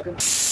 Oké.